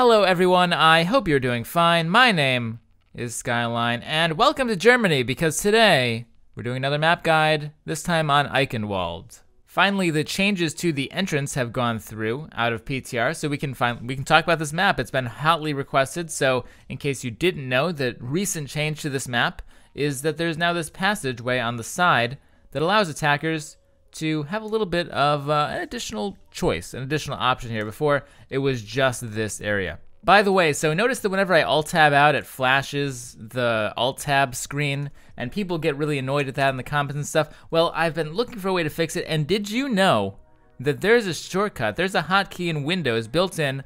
Hello, everyone. I hope you're doing fine. My name is Skyline, and welcome to Germany because today we're doing another map guide, this time on Eichenwald. Finally, the changes to the entrance have gone through out of PTR, so we can find we can talk about this map. It's been hotly requested, so in case you didn't know, the recent change to this map is that there's now this passageway on the side that allows attackers to have a little bit of uh, an additional choice, an additional option here. Before, it was just this area. By the way, so notice that whenever I alt-tab out, it flashes the alt-tab screen, and people get really annoyed at that in the comments and stuff. Well, I've been looking for a way to fix it, and did you know that there's a shortcut, there's a hotkey in Windows built in,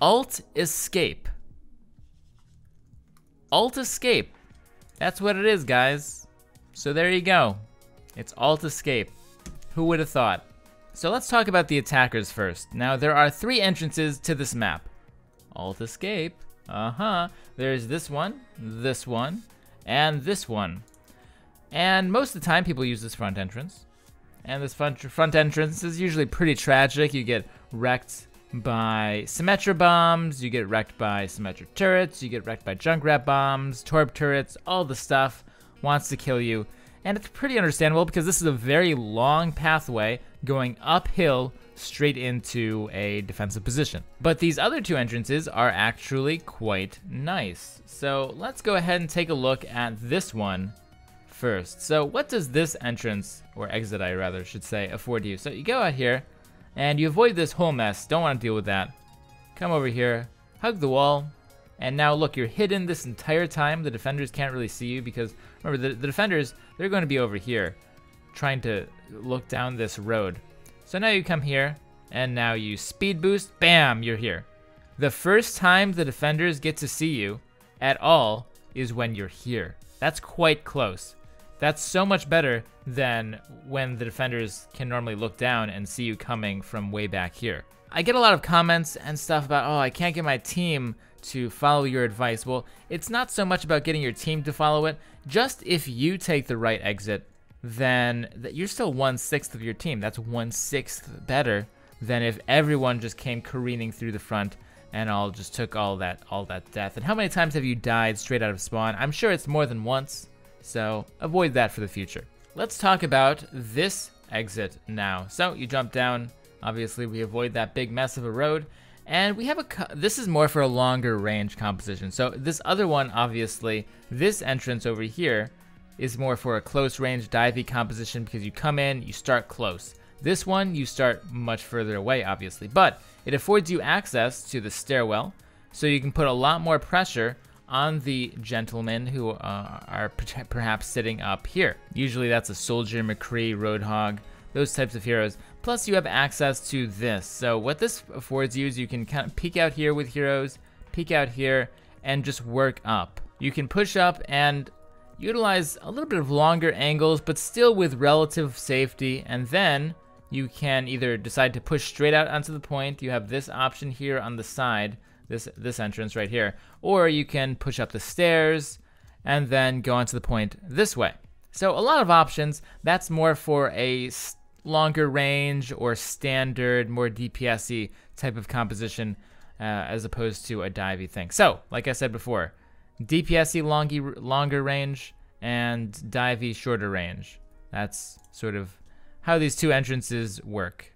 Alt-Escape. Alt-Escape. That's what it is, guys. So there you go. It's Alt-Escape. Who would have thought? So let's talk about the attackers first. Now, there are three entrances to this map. Alt Escape, uh-huh. There's this one, this one, and this one. And most of the time, people use this front entrance. And this front, front entrance is usually pretty tragic. You get wrecked by Symmetra bombs, you get wrecked by Symmetra turrets, you get wrecked by Junkrat bombs, Torb turrets, all the stuff wants to kill you. And it's pretty understandable because this is a very long pathway going uphill straight into a defensive position. But these other two entrances are actually quite nice. So let's go ahead and take a look at this one first. So what does this entrance, or exit I rather should say, afford you? So you go out here and you avoid this whole mess. Don't want to deal with that. Come over here, hug the wall, and now look, you're hidden this entire time. The defenders can't really see you because remember the, the defenders, they're going to be over here trying to look down this road. So now you come here and now you speed boost, bam, you're here. The first time the defenders get to see you at all is when you're here. That's quite close. That's so much better than when the defenders can normally look down and see you coming from way back here. I get a lot of comments and stuff about, oh, I can't get my team to follow your advice. Well, it's not so much about getting your team to follow it. Just if you take the right exit, then you're still one sixth of your team. That's one sixth better than if everyone just came careening through the front and all just took all that all that death. And how many times have you died straight out of spawn? I'm sure it's more than once. So avoid that for the future. Let's talk about this exit now. So you jump down. Obviously, we avoid that big mess of a road. And we have a, this is more for a longer range composition. So this other one, obviously, this entrance over here is more for a close range divey composition because you come in, you start close. This one, you start much further away, obviously, but it affords you access to the stairwell, so you can put a lot more pressure on the gentlemen who uh, are perhaps sitting up here. Usually that's a soldier, McCree, Roadhog, those types of heroes. Plus you have access to this. So what this affords you is you can kind of peek out here with heroes, peek out here, and just work up. You can push up and utilize a little bit of longer angles, but still with relative safety. And then you can either decide to push straight out onto the point. You have this option here on the side, this, this entrance right here. Or you can push up the stairs and then go onto the point this way. So a lot of options. That's more for a longer range or standard, more DPSy type of composition uh, as opposed to a divey thing. So, like I said before, DPSy longy, longer range and divey shorter range. That's sort of how these two entrances work.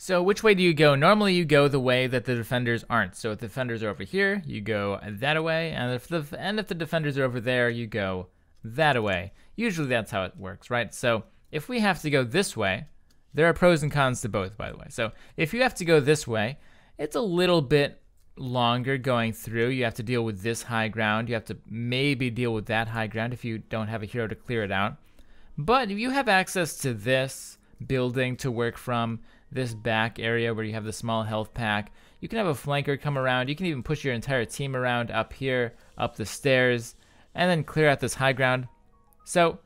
So which way do you go? Normally you go the way that the defenders aren't. So if the defenders are over here, you go that way, and if the and if the defenders are over there, you go that way. Usually that's how it works, right? So if we have to go this way, there are pros and cons to both, by the way. So if you have to go this way, it's a little bit longer going through. You have to deal with this high ground. You have to maybe deal with that high ground if you don't have a hero to clear it out. But if you have access to this building to work from, this back area where you have the small health pack, you can have a flanker come around. You can even push your entire team around up here, up the stairs, and then clear out this high ground. So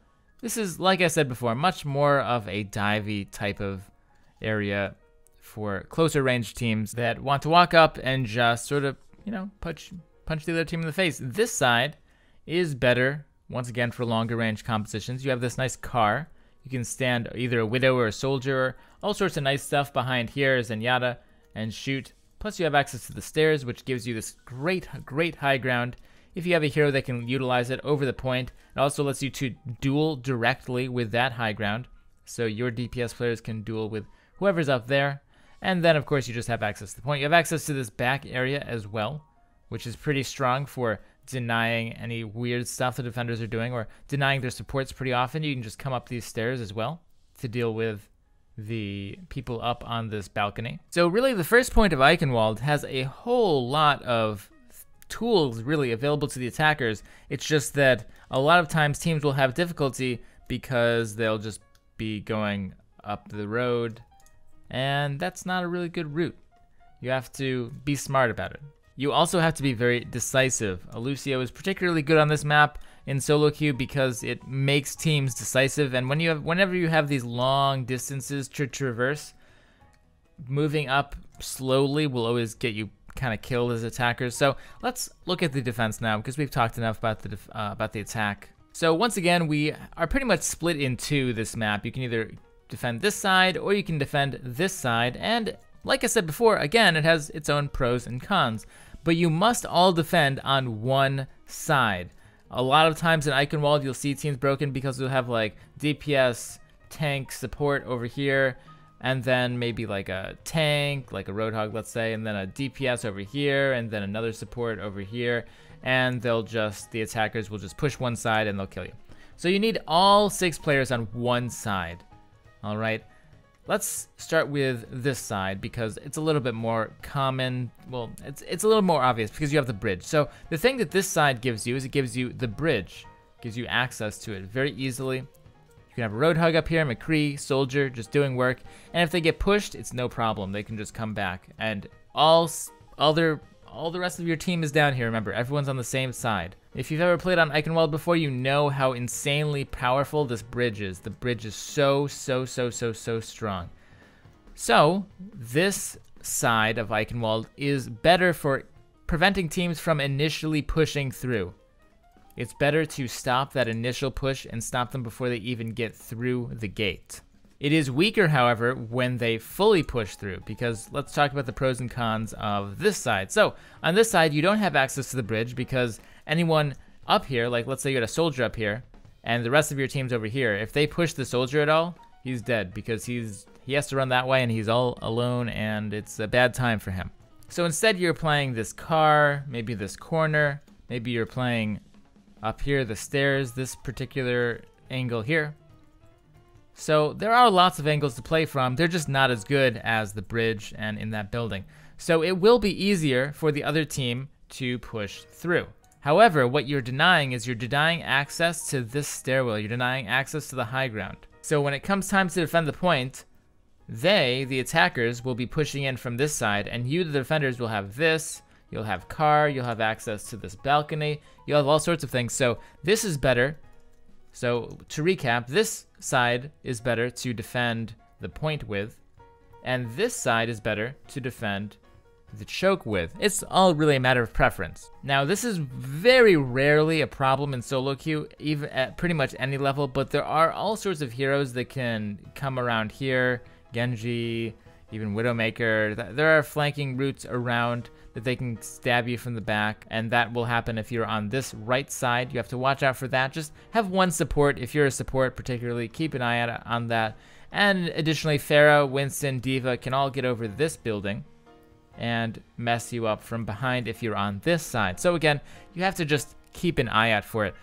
this is, like I said before, much more of a divey type of area for closer range teams that want to walk up and just sort of, you know, punch punch the other team in the face. This side is better, once again, for longer range compositions. You have this nice car. You can stand either a widow or a soldier, or all sorts of nice stuff behind here, Zenyatta, and shoot Plus you have access to the stairs, which gives you this great, great high ground. If you have a hero that can utilize it over the point, it also lets you to duel directly with that high ground. So your DPS players can duel with whoever's up there. And then, of course, you just have access to the point. You have access to this back area as well, which is pretty strong for denying any weird stuff the defenders are doing or denying their supports pretty often. You can just come up these stairs as well to deal with the people up on this balcony. So really the first point of Eichenwald has a whole lot of tools really available to the attackers. It's just that a lot of times teams will have difficulty because they'll just be going up the road and that's not a really good route. You have to be smart about it. You also have to be very decisive. Lucio is particularly good on this map in solo queue because it makes teams decisive and when you have whenever you have these long distances to traverse, moving up slowly will always get you kind of killed his attackers. So let's look at the defense now because we've talked enough about the uh, about the attack. So once again, we are pretty much split in two this map. You can either defend this side or you can defend this side. And like I said before, again, it has its own pros and cons. But you must all defend on one side. A lot of times in Eichenwalde, you'll see teams broken because you'll have like DPS, tank, support over here, and then maybe like a tank, like a Roadhog, let's say, and then a DPS over here, and then another support over here, and they'll just, the attackers will just push one side and they'll kill you. So you need all six players on one side. All right. Let's start with this side because it's a little bit more common. Well, it's, it's a little more obvious because you have the bridge. So the thing that this side gives you is it gives you the bridge. gives you access to it very easily. You can have a Roadhog up here, McCree, Soldier, just doing work. And if they get pushed, it's no problem. They can just come back. And all other all the rest of your team is down here. Remember, everyone's on the same side. If you've ever played on Eichenwald before, you know how insanely powerful this bridge is. The bridge is so, so, so, so, so strong. So, this side of Eichenwald is better for preventing teams from initially pushing through. It's better to stop that initial push and stop them before they even get through the gate. It is weaker, however, when they fully push through, because let's talk about the pros and cons of this side. So, on this side, you don't have access to the bridge because anyone up here, like let's say you had a soldier up here, and the rest of your team's over here, if they push the soldier at all, he's dead because he's he has to run that way and he's all alone and it's a bad time for him. So instead you're playing this car, maybe this corner, maybe you're playing up here, the stairs, this particular angle here. So there are lots of angles to play from. They're just not as good as the bridge and in that building. So it will be easier for the other team to push through. However, what you're denying is you're denying access to this stairwell. You're denying access to the high ground. So when it comes time to defend the point, they, the attackers, will be pushing in from this side, and you, the defenders, will have this. You'll have car, you'll have access to this balcony, you'll have all sorts of things. So this is better so to recap, this side is better to defend the point with, and this side is better to defend the choke with. It's all really a matter of preference. Now, this is very rarely a problem in solo queue, even at pretty much any level, but there are all sorts of heroes that can come around here. Genji, even Widowmaker. There are flanking routes around that they can stab you from the back, and that will happen if you're on this right side. You have to watch out for that. Just have one support if you're a support, particularly. Keep an eye out on that. And additionally, Pharah, Winston, D.Va can all get over this building and mess you up from behind if you're on this side. So again, you have to just keep an eye out for it.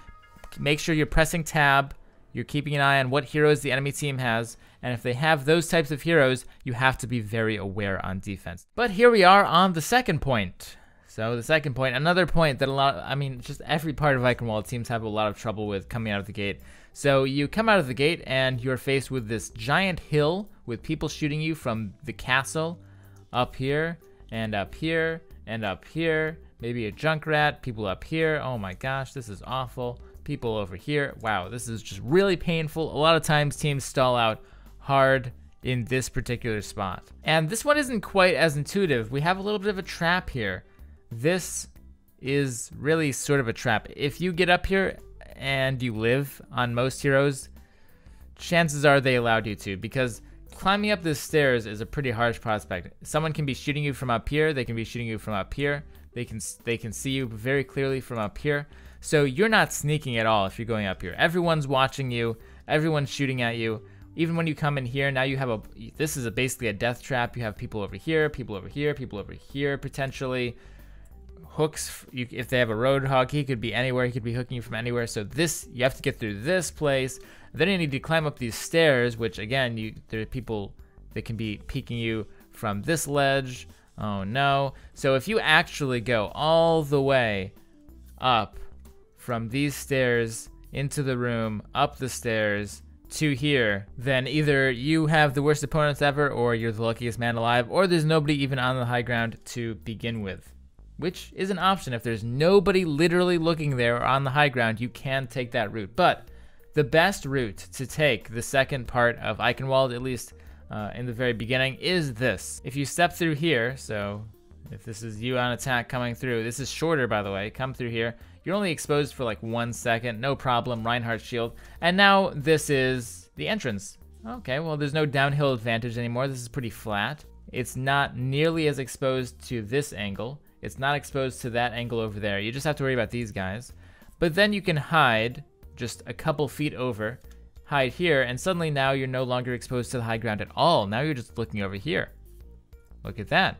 Make sure you're pressing tab, you're keeping an eye on what heroes the enemy team has, and if they have those types of heroes, you have to be very aware on defense. But here we are on the second point. So the second point, another point that a lot, I mean, just every part of Eichenwalde teams have a lot of trouble with coming out of the gate. So you come out of the gate and you're faced with this giant hill with people shooting you from the castle up here and up here and up here. Maybe a Junkrat, people up here. Oh my gosh, this is awful. People over here. Wow, this is just really painful. A lot of times teams stall out hard in this particular spot. And this one isn't quite as intuitive. We have a little bit of a trap here. This is really sort of a trap. If you get up here and you live on most heroes, chances are they allowed you to because climbing up the stairs is a pretty harsh prospect. Someone can be shooting you from up here. They can be shooting you from up here. They can they can see you very clearly from up here. So you're not sneaking at all if you're going up here. Everyone's watching you. Everyone's shooting at you. Even when you come in here, now you have a this is a, basically a death trap. You have people over here, people over here, people over here potentially. Hooks, you, if they have a Roadhog, he could be anywhere. He could be hooking you from anywhere. So this, you have to get through this place. Then you need to climb up these stairs, which again, you there are people that can be peeking you from this ledge. Oh no. So if you actually go all the way up from these stairs into the room, up the stairs to here, then either you have the worst opponents ever, or you're the luckiest man alive, or there's nobody even on the high ground to begin with. Which is an option. If there's nobody literally looking there or on the high ground, you can take that route. But the best route to take the second part of Eichenwald, at least uh, in the very beginning, is this. If you step through here, so if this is you on attack coming through, this is shorter, by the way, come through here. You're only exposed for like one second, no problem, Reinhardt shield. And now this is the entrance. Okay, well, there's no downhill advantage anymore. This is pretty flat. It's not nearly as exposed to this angle. It's not exposed to that angle over there. You just have to worry about these guys. But then you can hide just a couple feet over, hide here, and suddenly now you're no longer exposed to the high ground at all. Now you're just looking over here. Look at that.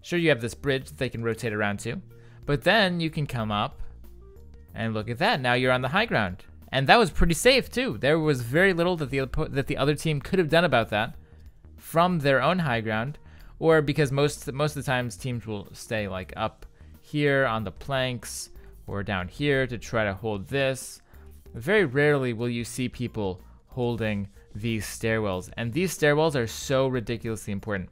Sure, you have this bridge that they can rotate around to, but then you can come up and look at that. Now you're on the high ground. And that was pretty safe too. There was very little that the that the other team could have done about that from their own high ground, or because most most of the times teams will stay like up here on the planks or down here to try to hold this. Very rarely will you see people holding these stairwells, and these stairwells are so ridiculously important.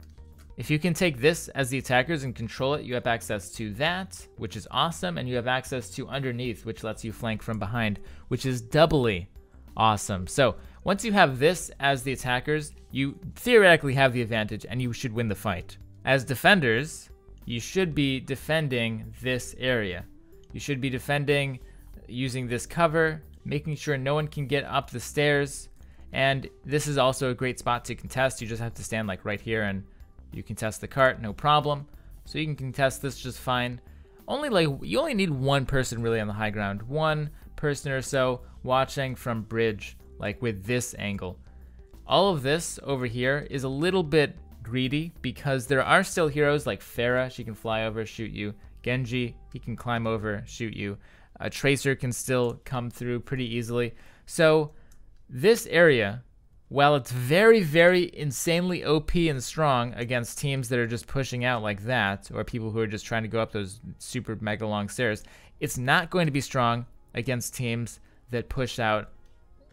If you can take this as the attackers and control it, you have access to that, which is awesome, and you have access to underneath, which lets you flank from behind, which is doubly awesome. So once you have this as the attackers, you theoretically have the advantage and you should win the fight. As defenders, you should be defending this area. You should be defending using this cover, making sure no one can get up the stairs. And this is also a great spot to contest. You just have to stand like right here and you can test the cart, no problem. So you can contest this just fine. Only like, you only need one person really on the high ground. One person or so watching from bridge, like with this angle. All of this over here is a little bit greedy because there are still heroes like Pharah, she can fly over, shoot you. Genji, he can climb over, shoot you. A Tracer can still come through pretty easily. So this area, while it's very, very insanely OP and strong against teams that are just pushing out like that, or people who are just trying to go up those super mega long stairs, it's not going to be strong against teams that push out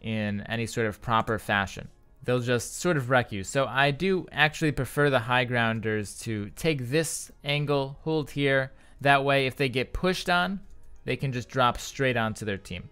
in any sort of proper fashion. They'll just sort of wreck you. So I do actually prefer the high grounders to take this angle, hold here. That way, if they get pushed on, they can just drop straight onto their team.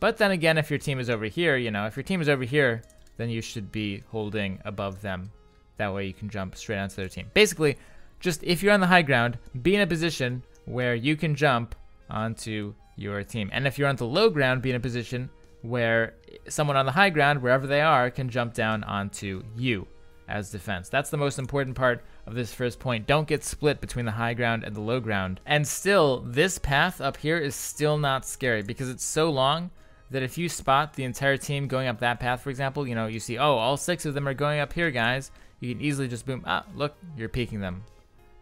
But then again, if your team is over here, you know, if your team is over here, then you should be holding above them. That way you can jump straight onto their team. Basically, just if you're on the high ground, be in a position where you can jump onto your team. And if you're on the low ground, be in a position where someone on the high ground, wherever they are, can jump down onto you as defense. That's the most important part of this first point. Don't get split between the high ground and the low ground. And still, this path up here is still not scary because it's so long that if you spot the entire team going up that path, for example, you know, you see, oh, all six of them are going up here, guys. You can easily just boom, ah, look, you're peeking them.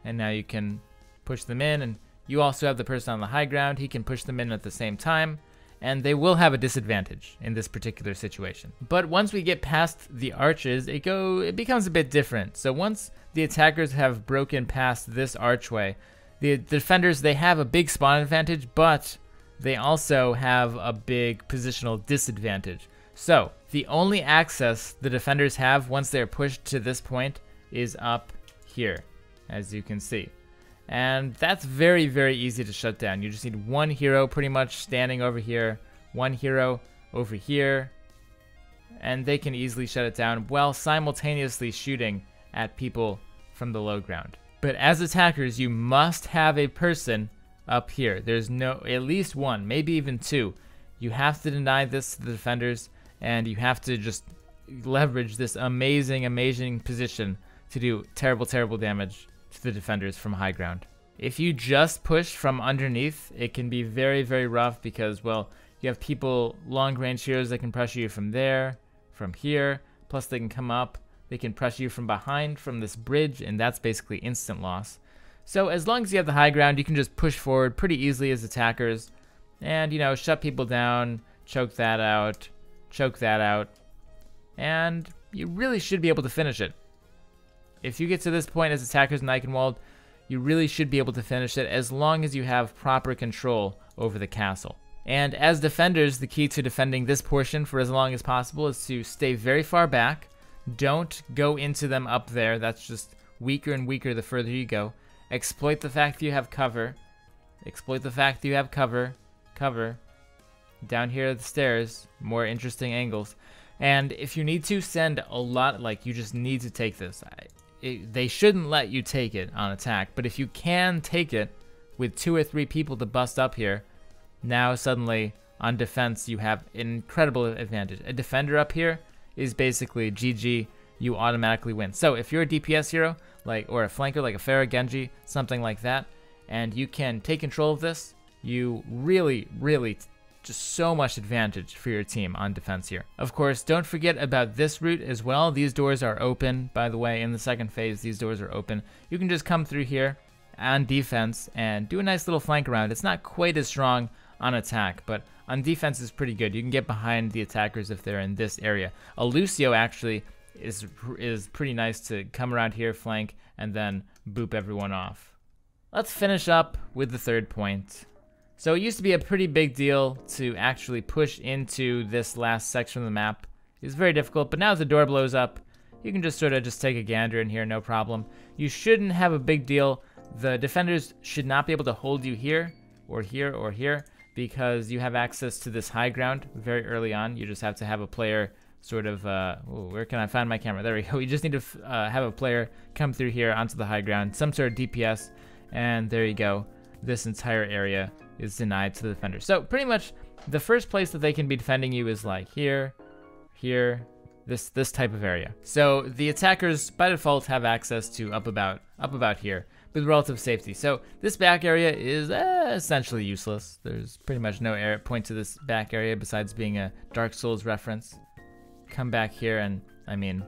And now you can push them in and you also have the person on the high ground. He can push them in at the same time and they will have a disadvantage in this particular situation. But once we get past the arches, it go it becomes a bit different. So once the attackers have broken past this archway, the defenders they have a big spawn advantage, but they also have a big positional disadvantage. So the only access the defenders have once they're pushed to this point is up here, as you can see. And that's very, very easy to shut down. You just need one hero pretty much standing over here, one hero over here, and they can easily shut it down while simultaneously shooting at people from the low ground. But as attackers, you must have a person up here. There's no, at least one, maybe even two. You have to deny this to the defenders, and you have to just leverage this amazing, amazing position to do terrible, terrible damage to the defenders from high ground. If you just push from underneath, it can be very, very rough because, well, you have people, long range heroes that can pressure you from there, from here, plus they can come up, they can pressure you from behind from this bridge, and that's basically instant loss. So as long as you have the high ground, you can just push forward pretty easily as attackers, and, you know, shut people down, choke that out, choke that out, and you really should be able to finish it. If you get to this point as attackers in Eichenwald, you really should be able to finish it as long as you have proper control over the castle. And as defenders, the key to defending this portion for as long as possible is to stay very far back. Don't go into them up there. That's just weaker and weaker the further you go. Exploit the fact that you have cover. Exploit the fact that you have cover. Cover. Down here at the stairs, more interesting angles. And if you need to send a lot, like you just need to take this. It, they shouldn't let you take it on attack, but if you can take it with two or three people to bust up here, now suddenly on defense you have an incredible advantage. A defender up here is basically GG, you automatically win. So if you're a DPS hero, like or a flanker like a Pharah Genji, something like that, and you can take control of this, you really, really just so much advantage for your team on defense here. Of course, don't forget about this route as well. These doors are open, by the way, in the second phase, these doors are open. You can just come through here on defense and do a nice little flank around. It's not quite as strong on attack, but on defense is pretty good. You can get behind the attackers if they're in this area. A Lucio actually is is pretty nice to come around here, flank, and then boop everyone off. Let's finish up with the third point. So it used to be a pretty big deal to actually push into this last section of the map. It's very difficult, but now the door blows up, you can just sort of just take a gander in here, no problem. You shouldn't have a big deal. The defenders should not be able to hold you here, or here, or here, because you have access to this high ground very early on. You just have to have a player sort of, uh, ooh, where can I find my camera? There we go. We just need to uh, have a player come through here onto the high ground, some sort of DPS, and there you go. This entire area is denied to the defender. So pretty much the first place that they can be defending you is like here, here, this this type of area. So the attackers by default have access to up about up about here with relative safety. So this back area is uh, essentially useless. There's pretty much no air point to this back area besides being a Dark Souls reference. Come back here and I mean,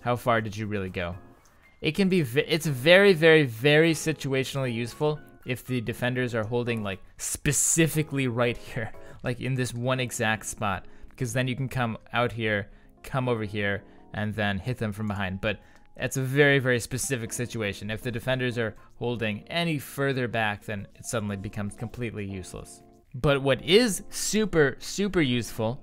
how far did you really go? It can be it's very very very situationally useful if the defenders are holding like specifically right here, like in this one exact spot, because then you can come out here, come over here, and then hit them from behind. But it's a very, very specific situation. If the defenders are holding any further back, then it suddenly becomes completely useless. But what is super, super useful,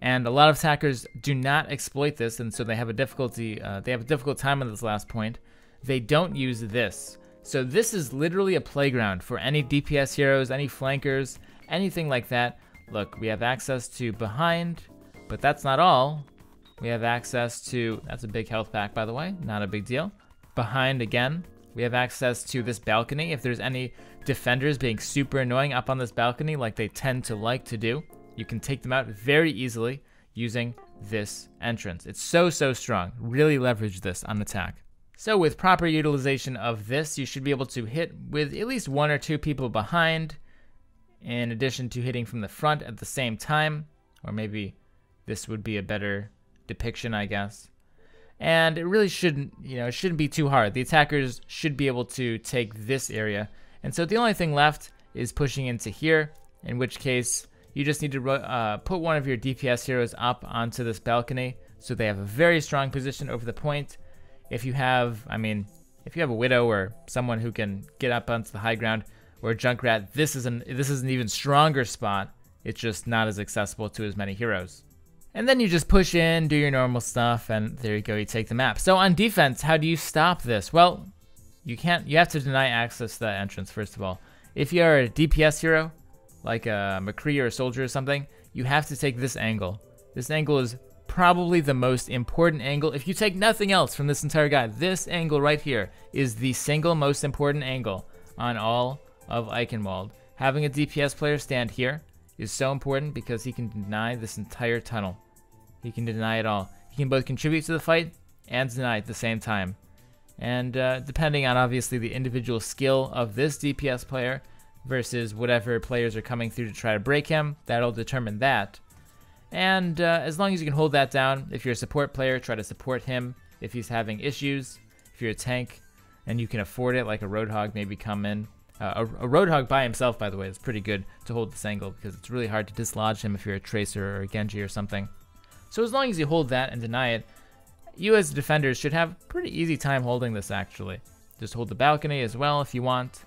and a lot of attackers do not exploit this, and so they have a difficulty, uh, they have a difficult time on this last point. They don't use this. So this is literally a playground for any DPS heroes, any flankers, anything like that. Look, we have access to behind, but that's not all. We have access to, that's a big health pack by the way, not a big deal. Behind again, we have access to this balcony. If there's any defenders being super annoying up on this balcony like they tend to like to do, you can take them out very easily using this entrance. It's so, so strong. Really leverage this on attack. So with proper utilization of this, you should be able to hit with at least one or two people behind, in addition to hitting from the front at the same time, or maybe this would be a better depiction, I guess. And it really shouldn't, you know, it shouldn't be too hard. The attackers should be able to take this area. And so the only thing left is pushing into here, in which case you just need to uh, put one of your DPS heroes up onto this balcony so they have a very strong position over the point if you have, I mean, if you have a widow or someone who can get up onto the high ground or a Junkrat, this is an this is an even stronger spot. It's just not as accessible to as many heroes. And then you just push in, do your normal stuff, and there you go, you take the map. So on defense, how do you stop this? Well, you can't, you have to deny access to that entrance, first of all. If you're a DPS hero, like a McCree or a soldier or something, you have to take this angle. This angle is probably the most important angle. If you take nothing else from this entire guide, this angle right here is the single most important angle on all of Eichenwald. Having a DPS player stand here is so important because he can deny this entire tunnel. He can deny it all. he can both contribute to the fight and deny at the same time. And uh, depending on obviously the individual skill of this DPS player versus whatever players are coming through to try to break him, that'll determine that. And uh, as long as you can hold that down, if you're a support player, try to support him if he's having issues. If you're a tank and you can afford it, like a Roadhog, maybe come in. Uh, a, a Roadhog by himself, by the way, is pretty good to hold this angle because it's really hard to dislodge him if you're a Tracer or a Genji or something. So as long as you hold that and deny it, you as defenders should have pretty easy time holding this actually. Just hold the balcony as well if you want,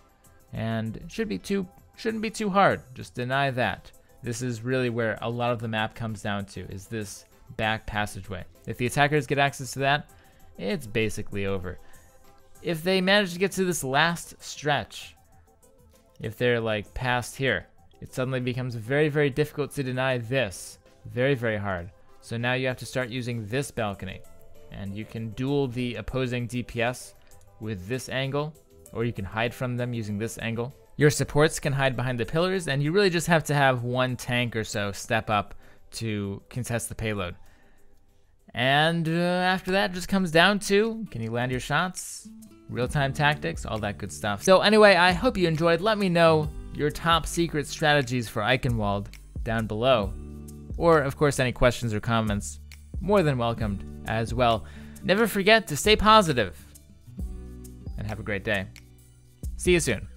and should be too shouldn't be too hard. Just deny that. This is really where a lot of the map comes down to, is this back passageway. If the attackers get access to that, it's basically over. If they manage to get to this last stretch, if they're like past here, it suddenly becomes very, very difficult to deny this. Very, very hard. So now you have to start using this balcony. And you can duel the opposing DPS with this angle, or you can hide from them using this angle. Your supports can hide behind the pillars, and you really just have to have one tank or so step up to contest the payload. And uh, after that, just comes down to can you land your shots, real time tactics, all that good stuff. So, anyway, I hope you enjoyed. Let me know your top secret strategies for Eichenwald down below. Or, of course, any questions or comments, more than welcomed as well. Never forget to stay positive have a great day. See you soon.